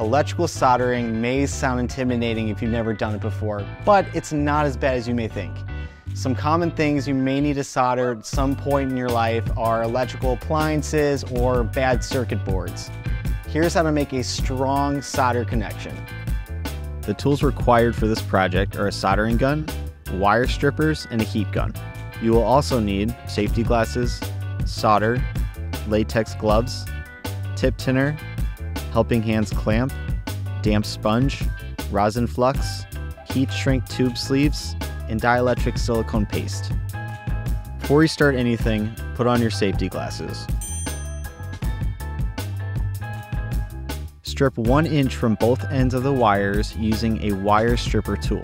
Electrical soldering may sound intimidating if you've never done it before, but it's not as bad as you may think. Some common things you may need to solder at some point in your life are electrical appliances or bad circuit boards. Here's how to make a strong solder connection. The tools required for this project are a soldering gun, wire strippers, and a heat gun. You will also need safety glasses, solder, latex gloves, tip tinner, helping hands clamp, damp sponge, rosin flux, heat shrink tube sleeves, and dielectric silicone paste. Before you start anything, put on your safety glasses. Strip 1 inch from both ends of the wires using a wire stripper tool.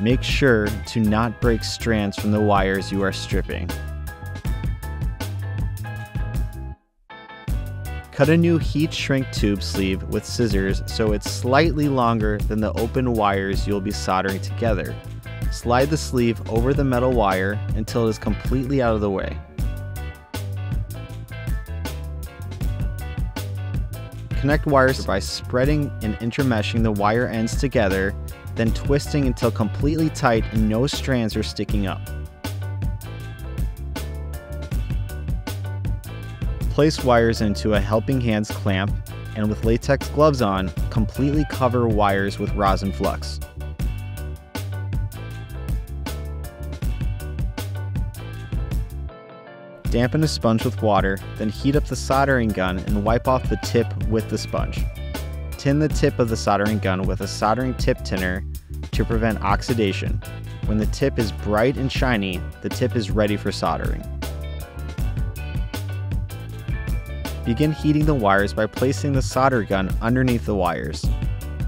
Make sure to not break strands from the wires you are stripping. Cut a new heat shrink tube sleeve with scissors so it's slightly longer than the open wires you'll be soldering together. Slide the sleeve over the metal wire until it is completely out of the way. Connect wires by spreading and intermeshing the wire ends together, then twisting until completely tight and no strands are sticking up. Place wires into a helping hands clamp and with latex gloves on, completely cover wires with rosin flux. Dampen a sponge with water, then heat up the soldering gun and wipe off the tip with the sponge. Tin the tip of the soldering gun with a soldering tip tinner to prevent oxidation. When the tip is bright and shiny, the tip is ready for soldering. Begin heating the wires by placing the solder gun underneath the wires.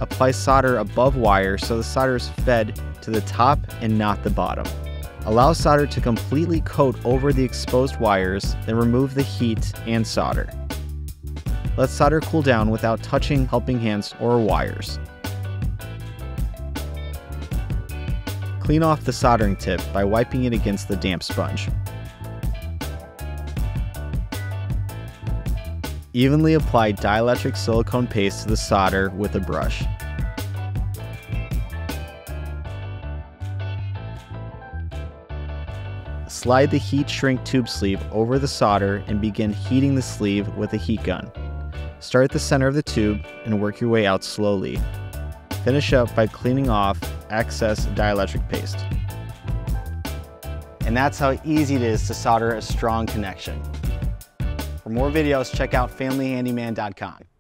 Apply solder above wire so the solder is fed to the top and not the bottom. Allow solder to completely coat over the exposed wires, then remove the heat and solder. Let solder cool down without touching helping hands or wires. Clean off the soldering tip by wiping it against the damp sponge. Evenly apply dielectric silicone paste to the solder with a brush. Slide the heat shrink tube sleeve over the solder and begin heating the sleeve with a heat gun. Start at the center of the tube and work your way out slowly. Finish up by cleaning off excess dielectric paste. And that's how easy it is to solder a strong connection. For more videos, check out FamilyHandyman.com.